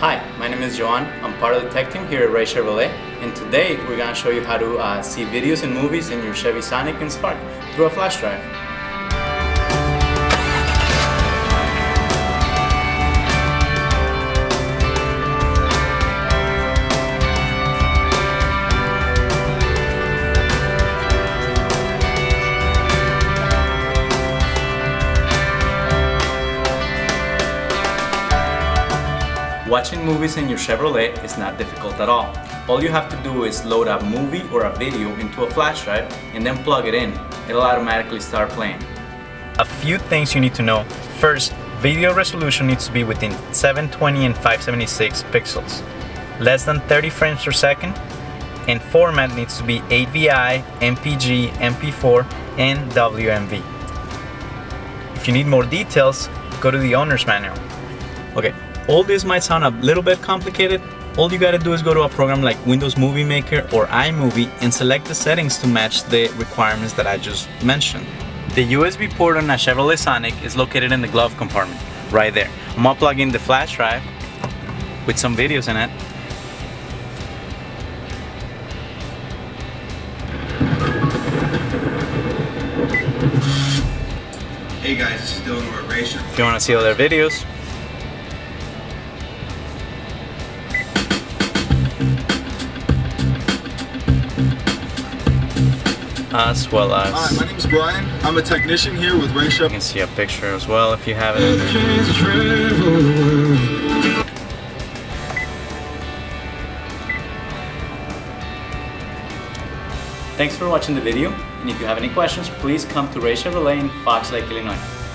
Hi, my name is Joan. I'm part of the tech team here at Ray Chevrolet, and today we're going to show you how to uh, see videos and movies in your Chevy Sonic and Spark through a flash drive. Watching movies in your Chevrolet is not difficult at all. All you have to do is load a movie or a video into a flash drive and then plug it in. It'll automatically start playing. A few things you need to know. First, video resolution needs to be within 720 and 576 pixels, less than 30 frames per second, and format needs to be AVI, MPG, MP4, and WMV. If you need more details, go to the owner's manual. Okay, all this might sound a little bit complicated. All you gotta do is go to a program like Windows Movie Maker or iMovie and select the settings to match the requirements that I just mentioned. The USB port on a Chevrolet Sonic is located in the glove compartment, right there. I'm gonna plug in the flash drive with some videos in it. Hey guys, this is Dylan with Racer. If you wanna see other videos, as well as Hi, my name is Brian. I'm a technician here with Ray you can see a picture as well if you have it. Thanks for watching the video, and if you have any questions, please come to Ray Chevrolet in Fox Lake, Illinois.